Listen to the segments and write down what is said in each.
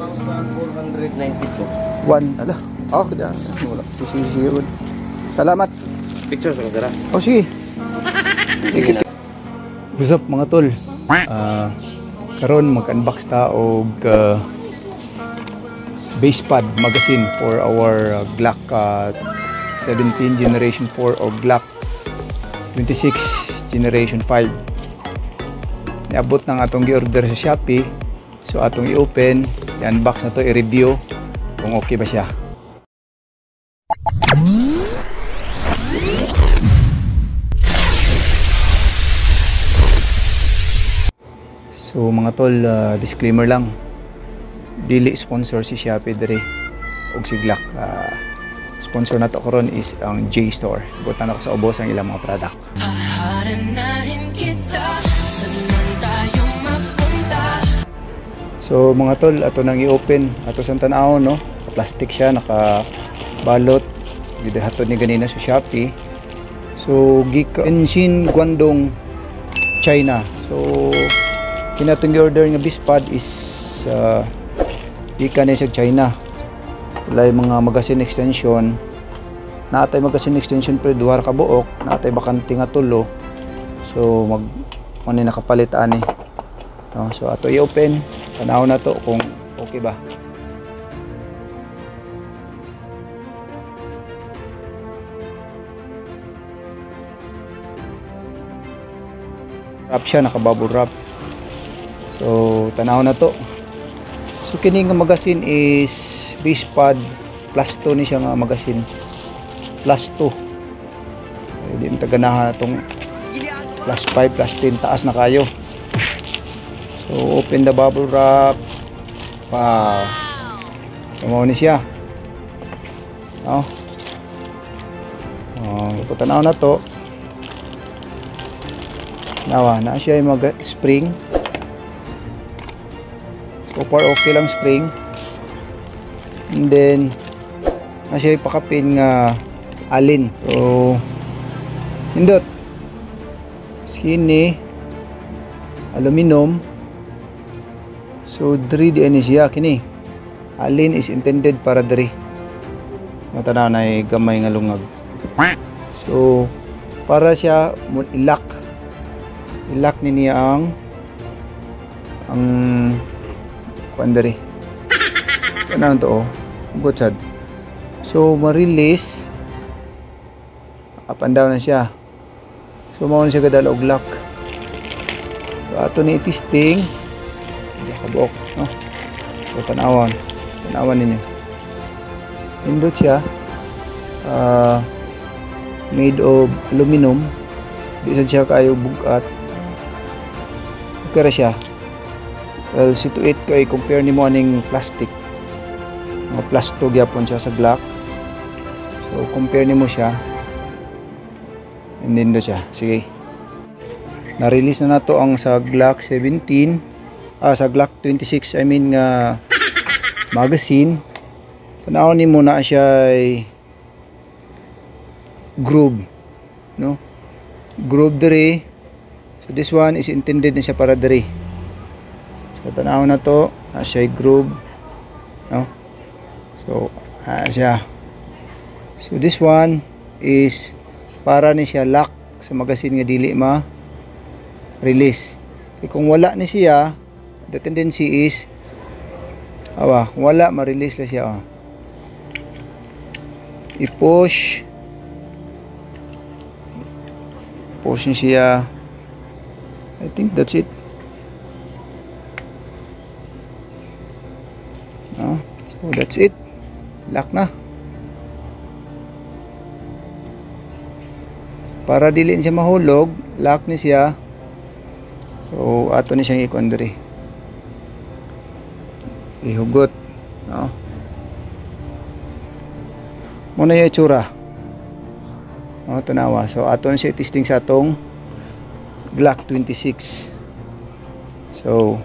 1,492. One, ala. Oh, kada. Wala. Sige, sige. Salamat. Picture sa kasara. Oh, sige. Sige na. What's up mga tol? Ah, karon mag-unbox ta og uh, base pad magazine for our uh, Glock uh, 17 generation 4 o Glock 26 generation 5. Niabot ng atong gi-order sa Shopee. So atong i-open, i-unbox na to, i-review kung okay ba siya. So mga tol, uh, disclaimer lang. Dili sponsor si Shopee diri og si Glock. Uh, sponsor na to karon is ang J Store. Butan ako sa ubos ang ilang mga product. Haranahin So mga tol, ato nang i-open. Ato sa tanaw no. Plastic siya, naka balot. Gidahatod ni ganina sa Shopee. So gika Enshin Guangdong China. So kinatong order nga bispad is uh, gika ni sa China. Wala mga magazine extension. Naatay magazine extension pero duha ka buok, naatay bakante nga tulo. So mag ano nakapalit ani. No, so ato i-open. Tanaw na to kung okay ba. Wrap siya, naka-bubble wrap. So, tanaw na to. So, kini nga magazine is base pad plus 2 ni siya nga magazine. Plus 2. Hindi mo taganahan na itong plus 5, plus 10. Taas na kayo. So, open the bubble wrap. Wow. Tumaw ni siya. Oh. Oh, tanaw na to. Nawa, na siya yung mag spring. So far okay lang spring. And then na siya yung pakapin nga alin. So hindot. Skinny aluminum. So diri di ani siya kini. Alin is intended para diri. Matanaw na ay gamay nga lungag. So para siya ilak. Ilak ni niya ang ang kuan diri. To oh. Good sad so ma-release up and down na siya. So mao siya kadala og lock so ato ni testing hindi kabuok no? So tanawan tanawan ninyo. Indot siya uh, made of aluminum. Di sad siya kayo bugat. Okay siya. Well situate ko ay compare ni mo aning plastic. Mga plasto gyapon siya sa Glock so compare ni mo siya. And then siya. Sige. Na-release na nato ang sa Glock 17 ah sa Glock 26 I mean nga magazine tanawon ni mo na siya ay groove no groove diri So this one is intended na siya para diri. So tanaw na to, na siya groove. No? So ah, siya. So this one is para ni siya lock sa magazine nga dili ma release. E kung wala ni siya, the tendency is awa, wala ma-release la siya. Oh. I-push push niya siya I think that's it. No? So that's it. Lock na. Para dili siya mahulog, lock ni siya. So ato ni siyang ikon diri. Ihugot. No? Muna yung itsura. No, tanawa. So ato na siya testing sa atong Glock 26 so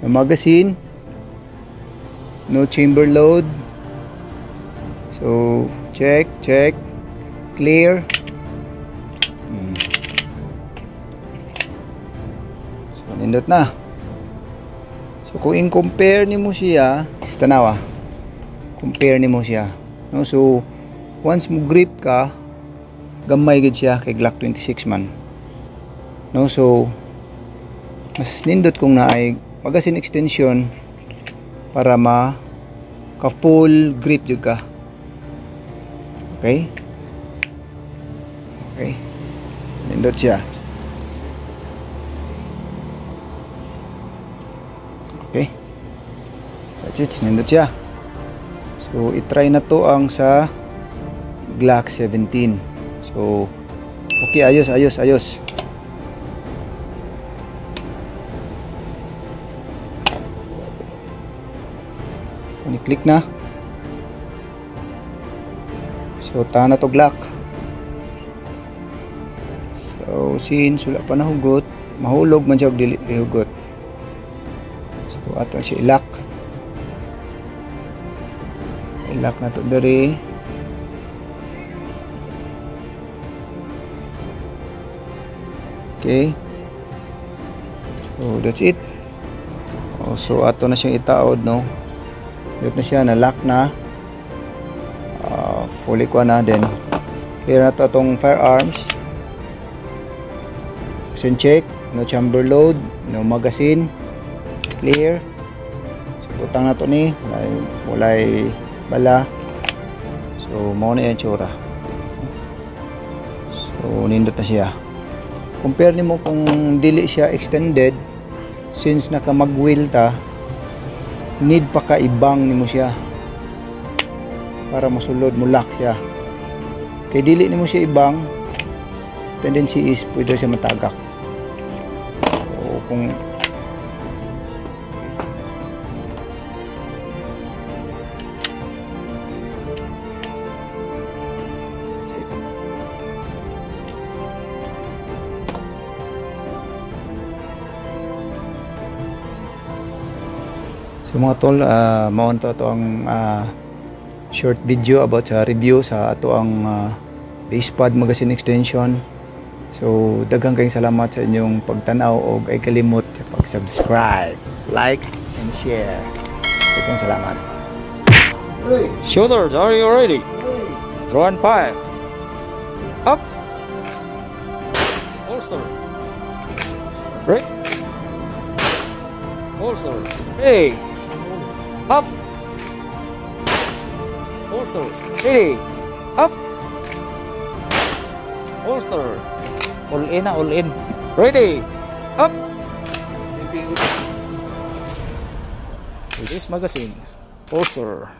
yung magazine no chamber load so check check clear hmm. so nindot na So kung in-compare nimo siya, is tanawa. Compare nimo siya. No? So once mo grip ka, gamay gid siya kay Glock 26 man. No? So mas nindot kung naay magasin extension para ma ka full grip jud ka. Okay? Okay. Nindot siya. Okay. That's it. Nindot siya. So, itry na to ang sa Glock 17. So, okay. Ayos, ayos, ayos. Ni-click na. So, ta na to Glock. So, since wala pa nahugot, mahulog man siya og dili ihugot. So, ato siya ilak. Ilak na to diri. Okay. So, that's it. Oh, so, ato na siyang itaod, no? Dito na siya, na-lock na. Uh, fully ko na, then clear na to itong firearms. Action check, no chamber load, no magazine, clear. So, utang na to ni, walay, walay bala. So, mao na yung tsura. So, nindot na siya. Compare nimo kung dili siya extended, since naka mag-wheel ta, need pa ka ibang nimo siya para masulod mo lock siya kay dili nimo siya ibang tendency is pwede siya matagak o kung So mga tol, uh, maon to to ang ah, short video about sa review sa ato ang uh, base pad magazine extension. So daghang kayong salamat sa inyong pagtanaw o ay kalimot sa pag-subscribe, like, and share. Daghang salamat. Shooters, are you ready? Draw and fire. Up. Holster. Right. Holster. Hey. Up. Holster. Hey. Up. Holster. All in na, all in. Ready. Up. Release magazine. Holster.